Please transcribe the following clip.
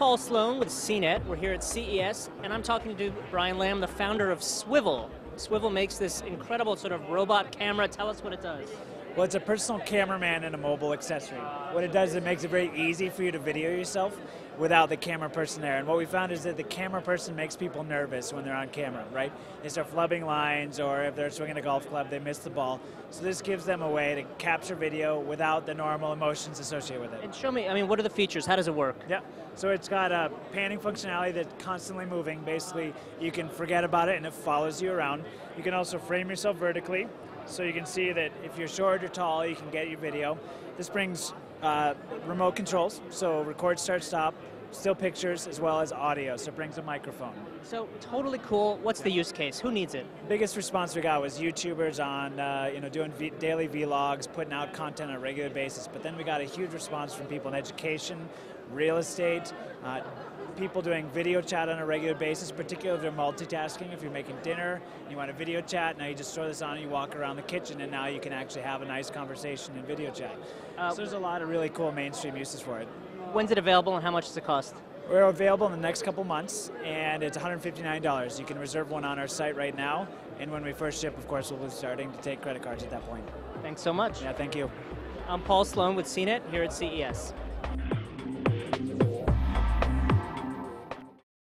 Paul Sloan with CNET. We're here at CES, and I'm talking to Brian Lamb, the founder of Swivl. Swivl makes this incredible sort of robot camera. Tell us what it does. Well, it's a personal cameraman and a mobile accessory. What it does is it makes it very easy for you to video yourself without the camera person there. And what we found is that the camera person makes people nervous when they're on camera, right? They start flubbing lines, or if they're swinging a golf club, they miss the ball. So this gives them a way to capture video without the normal emotions associated with it. And show me, I mean, what are the features? How does it work? Yeah, so it's got a panning functionality that's constantly moving. Basically, you can forget about it and it follows you around. You can also frame yourself vertically, so you can see that if you're short or tall, you can get your video. This brings uh, remote controls, so record, start, stop, still pictures as well as audio, so it brings a microphone. So totally cool. What's the use case? Who needs it? Biggest response we got was YouTubers on, uh, you know, doing v- daily vlogs, putting out content on a regular basis. But then we got a huge response from people in education, real estate, uh, people doing video chat on a regular basis, particularly if they're multitasking. If you're making dinner, you want a video chat, now you just throw this on and you walk around the kitchen, and now you can actually have a nice conversation in video chat. Uh, so there's a lot of really cool mainstream uses for it. When's it available and how much does it cost? We're available in the next couple months, and it's $159. You can reserve one on our site right now, and when we first ship, of course, we'll be starting to take credit cards at that point. Thanks so much. Yeah, thank you. I'm Paul Sloan with CNET here at CES.